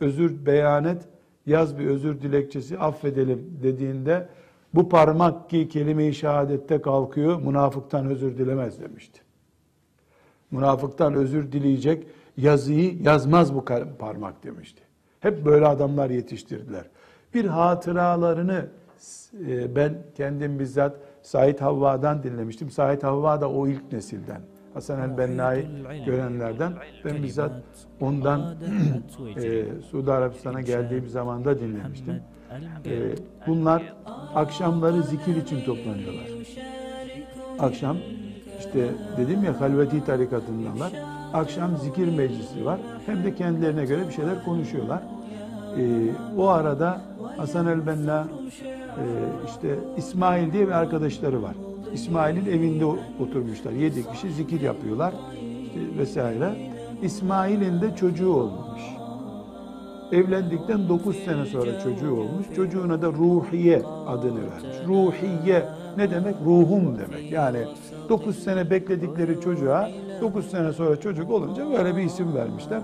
özür beyan et, yaz bir özür dilekçesi affedelim dediğinde bu parmak ki kelime-i şehadette kalkıyor, münafıktan özür dilemez demişti. Münafıktan özür dileyecek yazıyı yazmaz bu parmak demişti. Hep böyle adamlar yetiştirdiler. Bir hatıralarını e, ben kendim bizzat Said Havva'dan dinlemiştim. Said Havva da o ilk nesilden. Hasan el-Benna'yı görenlerden. Ben bizzat ondan e, Suudi Arabistan'a geldiğim zamanda dinlemiştim. E, bunlar akşamları zikir için toplanıyorlar. Akşam işte dedim ya halveti tarikatındalar. Akşam zikir meclisi var. Hem de kendilerine göre bir şeyler konuşuyorlar. Ee, o arada Hasan el-Benna e, işte İsmail diye bir arkadaşları var. İsmail'in evinde oturmuşlar. Yedi kişi zikir yapıyorlar işte vesaire. İsmail'in de çocuğu olmuş. Evlendikten 9 sene sonra çocuğu olmuş. Çocuğuna da Ruhiye adını vermiş. Ruhiye ne demek? Ruhum demek. Yani 9 sene bekledikleri çocuğa 9 sene sonra çocuk olunca böyle bir isim vermişler.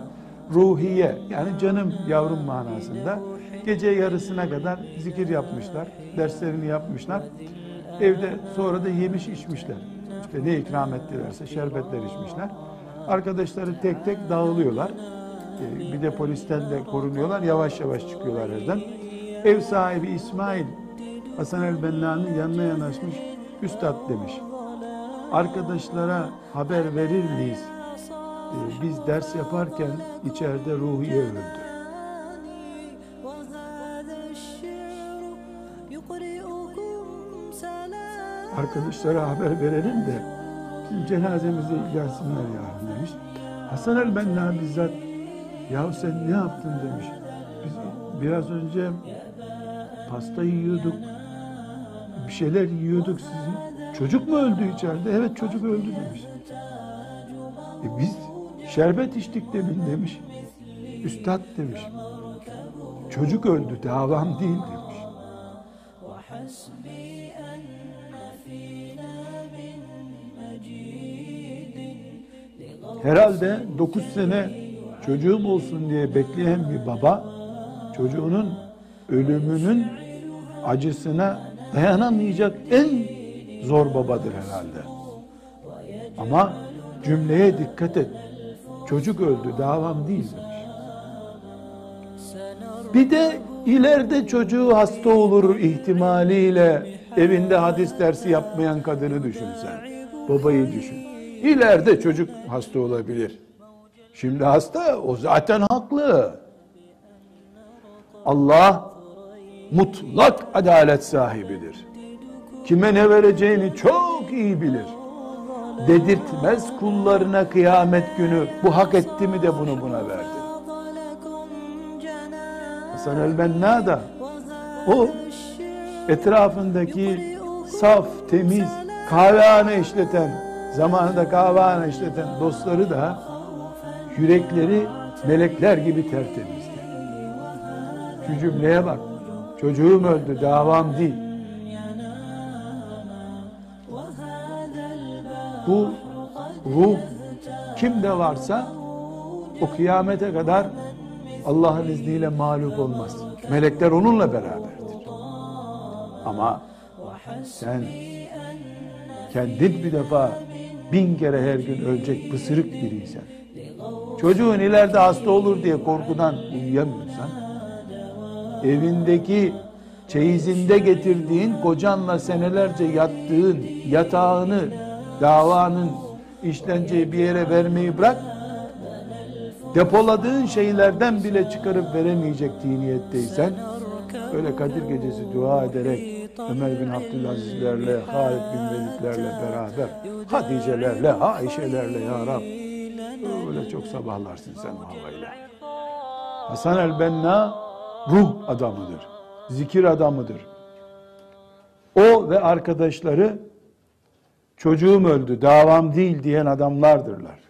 Ruhiye yani canım yavrum manasında. Gece yarısına kadar zikir yapmışlar. Derslerini yapmışlar. Evde sonra da yemiş içmişler. İşte ne ikram ettilerse şerbetler içmişler. Arkadaşları tek tek dağılıyorlar. Ee, bir de polisten de korunuyorlar. Yavaş yavaş çıkıyorlar evden. Ev sahibi İsmail Hasan el-Benna'nın yanına yanaşmış. Üstad demiş. Arkadaşlara haber verir miyiz? Ee, biz ders yaparken içeride Ruhiye öldü. Arkadaşlara haber verelim de bizim cenazemize gelsinler yarın demiş. Hasan el-Benna bizzat ya sen ne yaptın demiş. Biz biraz önce pasta yiyorduk. Bir şeyler yiyorduk sizin. Çocuk mu öldü içeride? Evet çocuk öldü demiş. E biz şerbet içtik demin demiş. Üstad demiş. Çocuk öldü davam değil demiş. Herhalde 9 sene çocuğum olsun diye bekleyen bir baba çocuğunun ölümünün acısına dayanamayacak en zor babadır herhalde. Ama cümleye dikkat et. Çocuk öldü, davam değil demiş. Bir de ileride çocuğu hasta olur ihtimaliyle evinde hadis dersi yapmayan kadını düşünsen. Babayı düşün. İleride çocuk hasta olabilir. Şimdi hasta, o zaten haklı. Allah mutlak adalet sahibidir. Kime ne vereceğini çok iyi bilir. Dedirtmez kullarına kıyamet günü bu hak etti mi de bunu buna verdi. Hasan el-Benna da o etrafındaki saf, temiz, kahvehane işleten, zamanında kahvehane işleten dostları da yürekleri melekler gibi tertemizdi. Şu cümleye bak. Çocuğum öldü, davam değil. Bu ruh kimde varsa o kıyamete kadar Allah'ın izniyle mağlup olmaz. Melekler onunla beraberdir. Ama sen kendin bir defa bin kere her gün ölecek pısırık biriysen, çocuğun ileride hasta olur diye korkudan uyuyamıyorsan, evindeki çeyizinde getirdiğin kocanla senelerce yattığın yatağını davanın işleneceği bir yere vermeyi bırak depoladığın şeylerden bile çıkarıp veremeyecek niyetteysen öyle Kadir gecesi dua ederek Ömer bin Abdülazizlerle, Halid bin Velidlerle beraber Haticelerle, Ayşelerle ya Rab öyle çok sabahlarsın sen bu havayla. Hasan el-Benna ruh adamıdır. Zikir adamıdır. O ve arkadaşları çocuğum öldü, davam değil diyen adamlardırlar.